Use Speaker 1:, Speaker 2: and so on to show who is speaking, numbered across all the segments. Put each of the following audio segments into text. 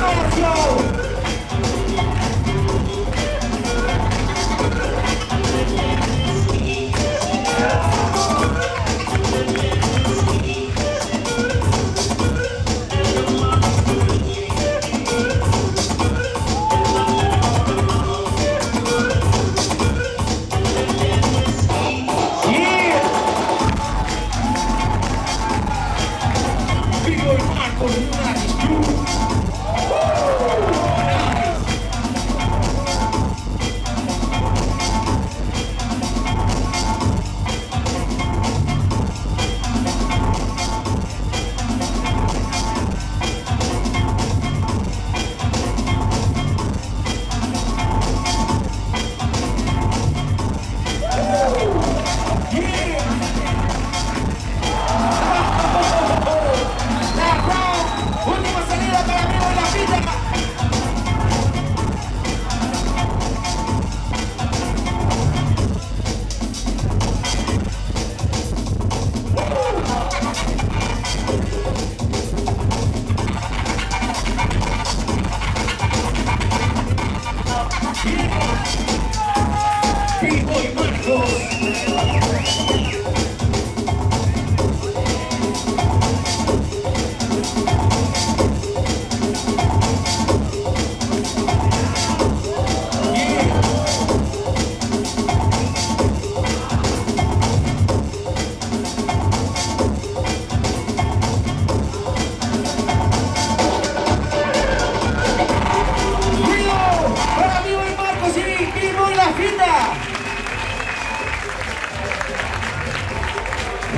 Speaker 1: Última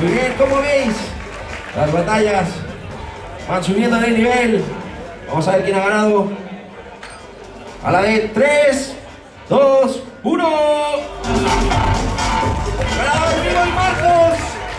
Speaker 1: Muy bien, como veis, las batallas van subiendo de nivel. Vamos a ver quién ha ganado. A la de 3, 2, 1.